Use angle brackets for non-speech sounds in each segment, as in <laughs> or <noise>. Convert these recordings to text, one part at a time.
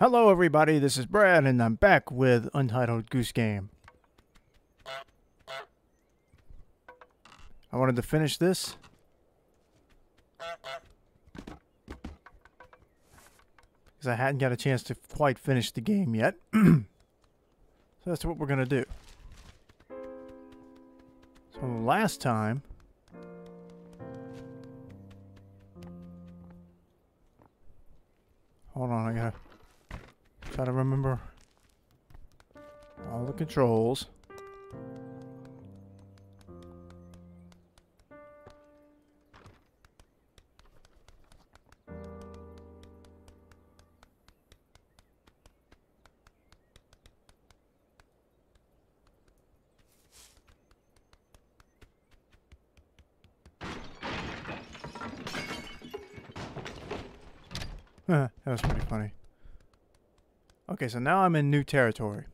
Hello everybody, this is Brad and I'm back with Untitled Goose Game. I wanted to finish this. Because I hadn't got a chance to quite finish the game yet. <clears throat> so that's what we're going to do. So last time... Hold on, I gotta try to remember all the controls. <laughs> that was pretty funny. Okay, so now I'm in new territory.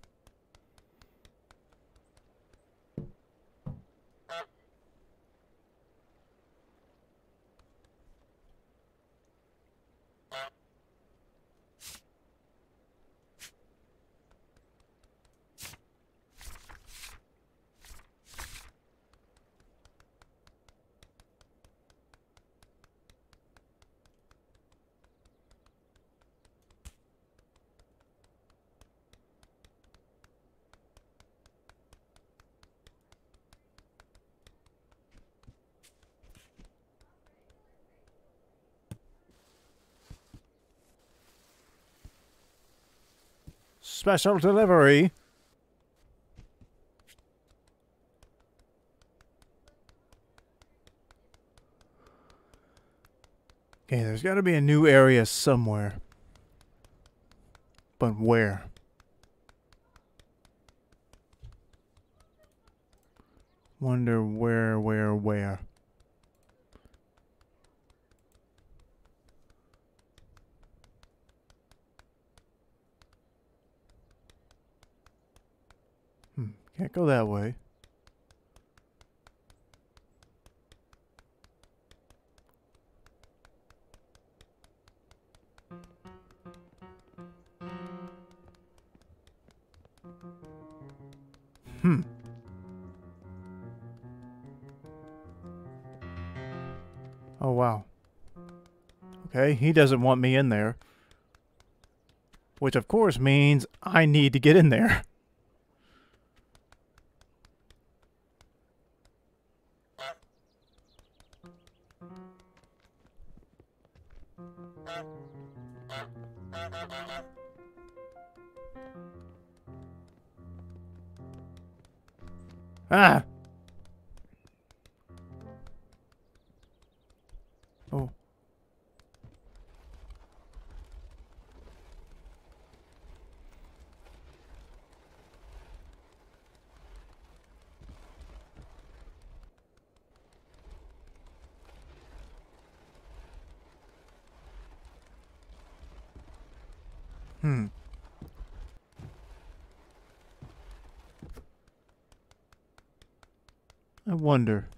Special delivery. Okay, there's got to be a new area somewhere. But where? Wonder where, where, where. Hmm, can't go that way. Hmm. Oh, wow. Okay, he doesn't want me in there. Which, of course, means I need to get in there. <laughs> Ah! Oh. Hmm. I wonder.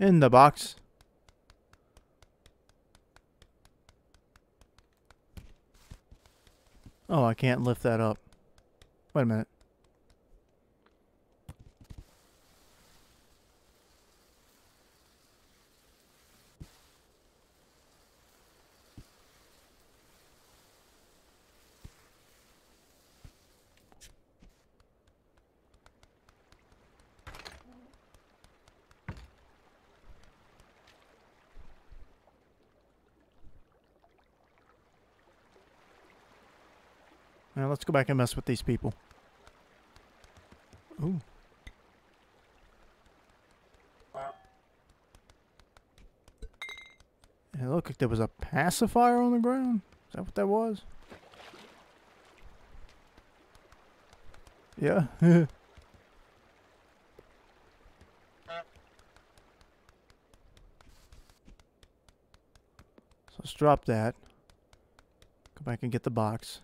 In the box. Oh, I can't lift that up. Wait a minute. Now let's go back and mess with these people. Ooh. It looked like there was a pacifier on the ground. Is that what that was? Yeah. <laughs> so let's drop that. Go back and get the box.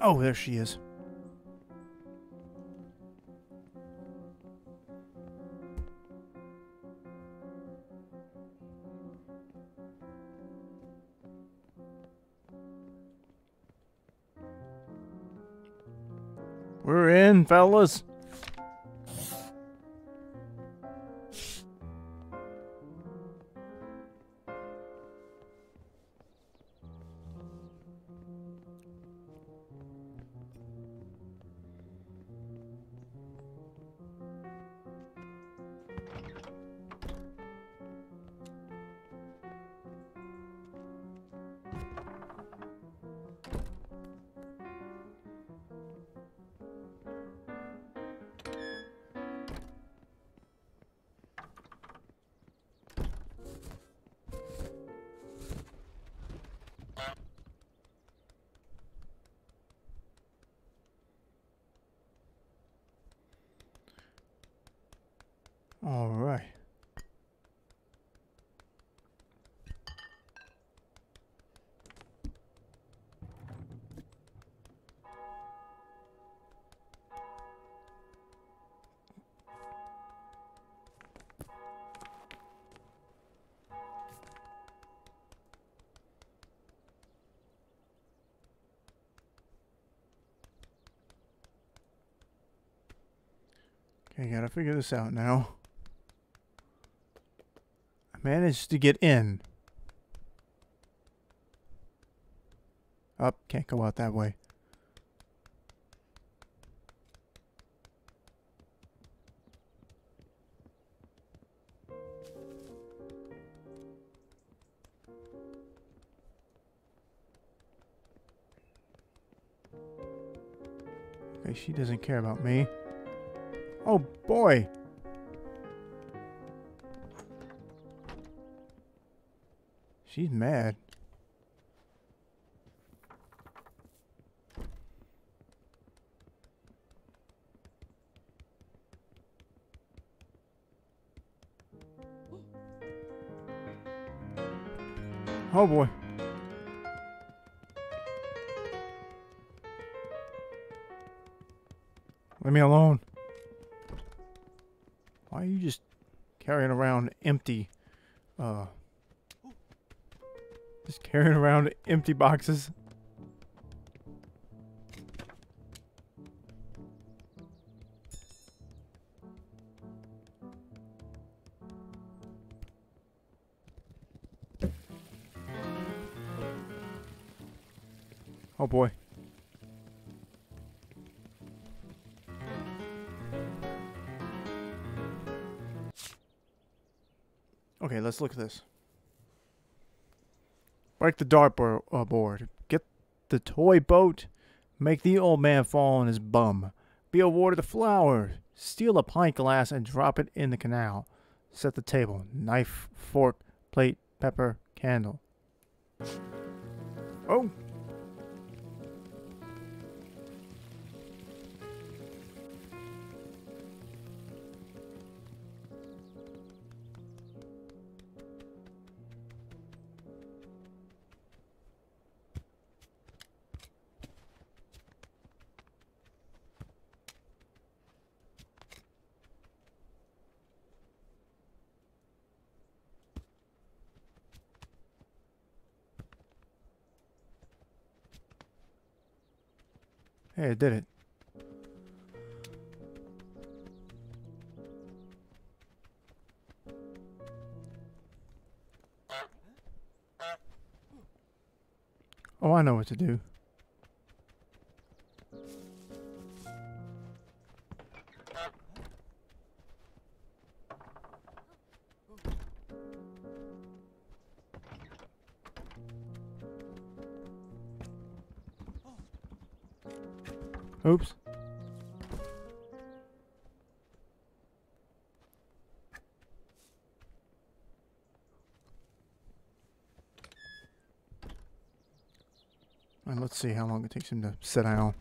Oh, there she is. We're in, fellas. All right. Okay, gotta figure this out now. Managed to get in. Up, can't go out that way. Okay, she doesn't care about me. Oh boy! She's mad. Oh boy. Leave me alone. Why are you just carrying around empty, uh, just carrying around empty boxes? Oh boy. Okay, let's look at this. Break the dartboard. Uh. Get the toy boat. Make the old man fall on his bum. Be awarded a flower. Steal a pint glass and drop it in the canal. Set the table. Knife, fork, plate, pepper, candle. Oh! Hey, I did it. Oh, I know what to do. Oops. And let's see how long it takes him to sit down.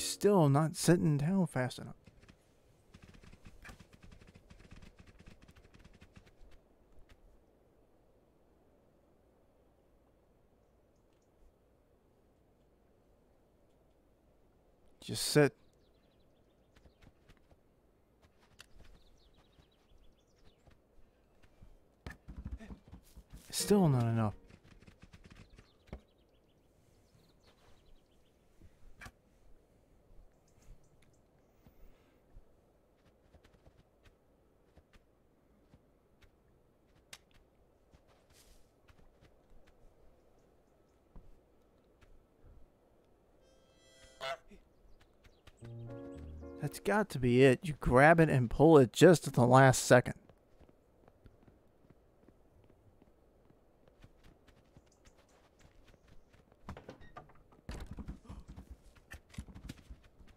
He's still not sitting down fast enough. Just sit. Still not enough. That's got to be it. You grab it and pull it just at the last second.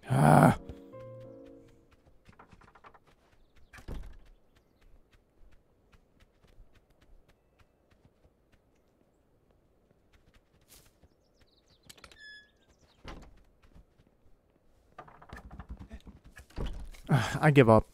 Ah. <sighs> I give up.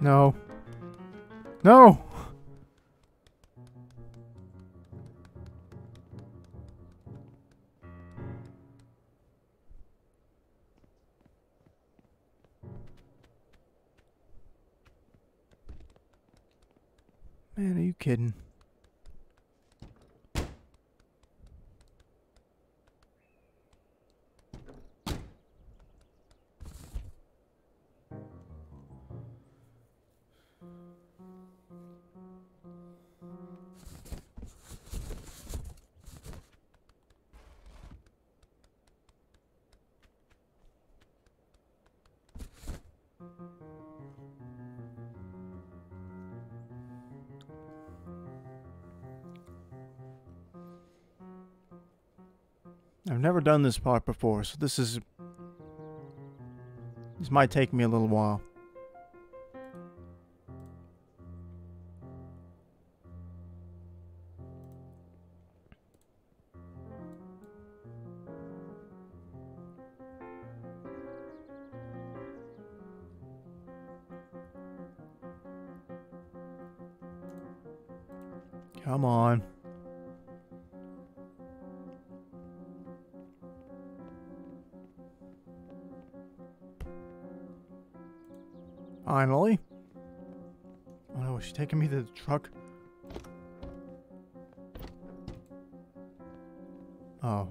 No. No! I've never done this part before, so this is... This might take me a little while. Come on. Finally. Oh no, is she taking me to the truck? Oh.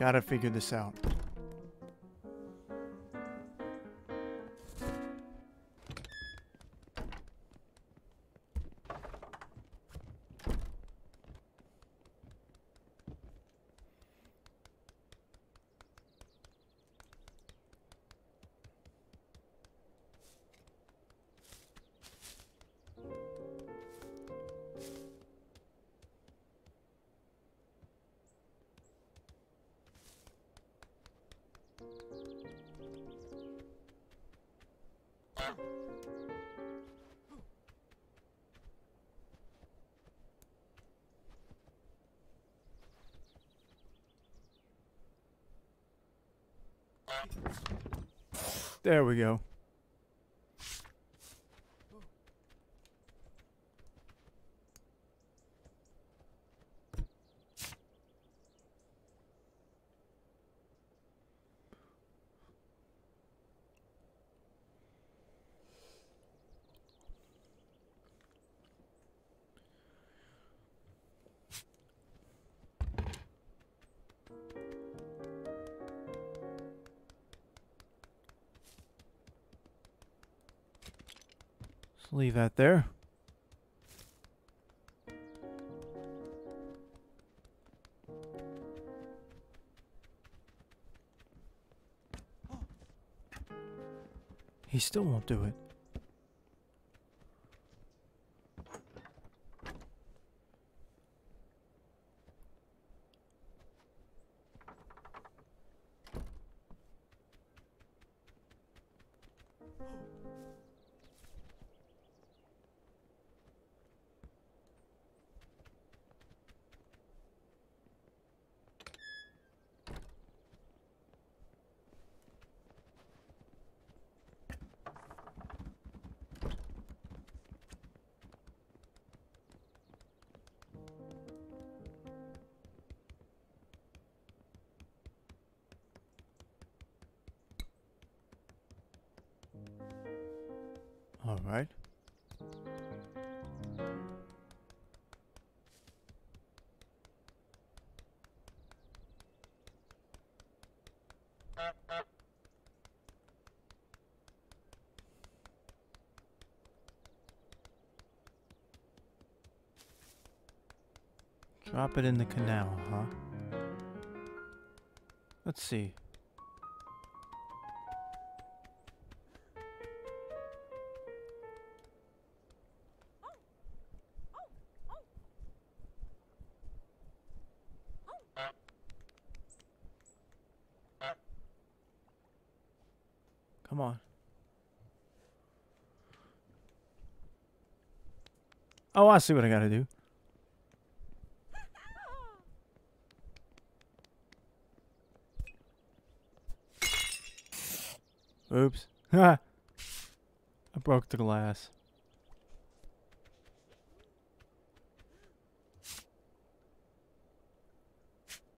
Gotta figure this out. There we go. Leave that there. <gasps> He still won't do it. All right. Drop it in the canal, huh? Let's see. Come on. Oh, I see what I gotta do. Oops. <laughs> I broke the glass.